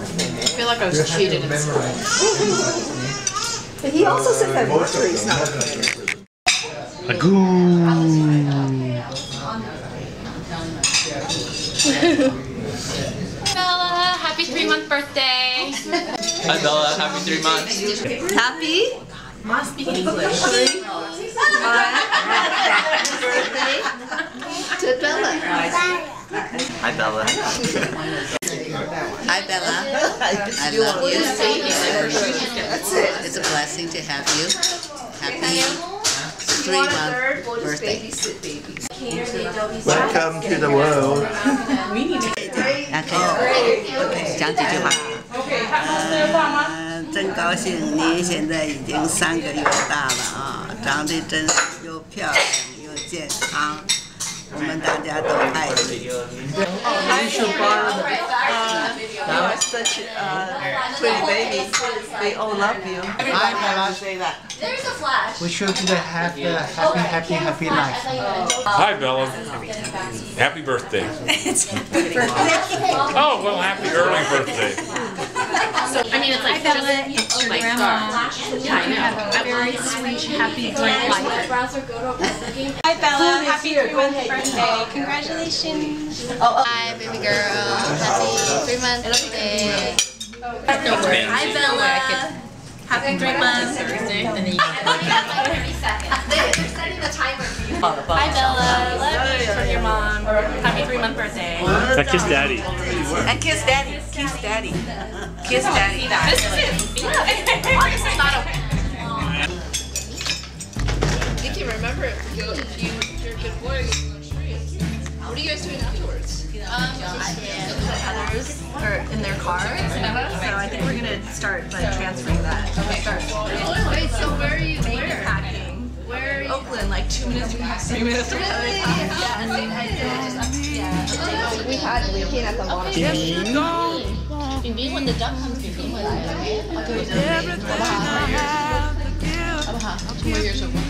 I feel like I was cheated in school. But he also said that mercury's not good. Bella, happy three month birthday. Hi Bella, happy three months. Happy? Mom speaking English. Happy birthday to Bella. Hi Bella. Hi Bella. I love you. That's it. It's a blessing to have you. Happy three month birthday. Babysit babies. Welcome to the world. OK，讲几句话。呃，真高兴，你现在已经三个月大了啊，长得真是又漂亮又健康， 我们大家都爱你。 You're such a pretty baby. They all love you. Hi, Bella. There's a flash. Wish you to have the happy, happy, happy life. Hi, Bella. Happy birthday. Oh, well, happy early birthday. I mean, it's like Bella, oh my god. Yeah, I know. very sweet, happy, bright life. Browser go to a game. Hi Bella, happy three month birthday. Congratulations. Oh, oh. Hi, baby girl. Happy three month birthday. Don't worry. Hi, Bella. Happy three months. Thursday. And then you Thirty seconds. They're setting the timer for you. Hi, Bella. Love you from your mom. Happy three month birthday. Now kiss daddy. And kiss daddy. Kiss daddy. Kiss daddy. This is it. Yeah. This is not okay. Nikki, remember if you, if you, if you're good boy, you go streets. What are you guys doing afterwards? Um, others are in their cars, so I think we're gonna start like transferring that. Okay. Start Wait, so where are you, where? packing. Where are you? Oakland, like two minutes from three minutes from. Yeah, and then I did. We had, we came at the launch. Maybe when the duck comes, when Two more years of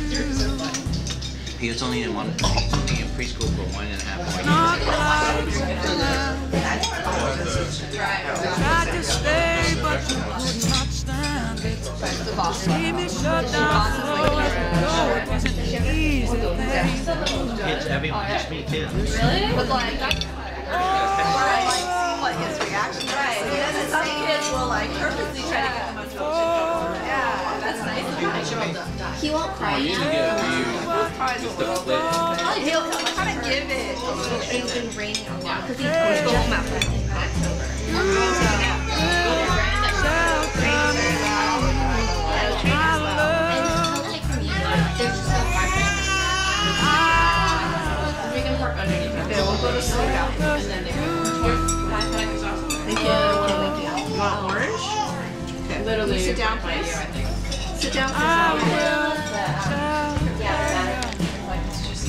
He was only in one. He was only in preschool for one and a half more years. Kids, everyone, just me too. But like, what his reaction is. Right. Some kids will like purposely try to get the most attention. Yeah, that's nice. He won't cry. You can get a Tries a little bit. He'll, he'll kind of give it a little bit. He's been raining a lot because he's going home after And like for just no we can park underneath. Okay, we'll go to sleep out. And then they Thank you. You want orange? Okay. literally Sit down, please. I think. Sit down, please. Oh,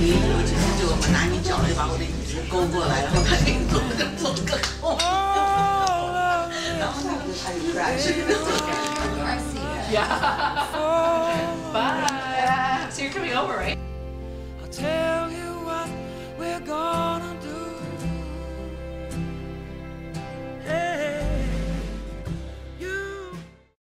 尤其是就我们男女角就把我的椅子勾过来，然后他给你做个做个空，然后他就他就 crash。 Yeah. Bye. So you're coming over, right? I'll tell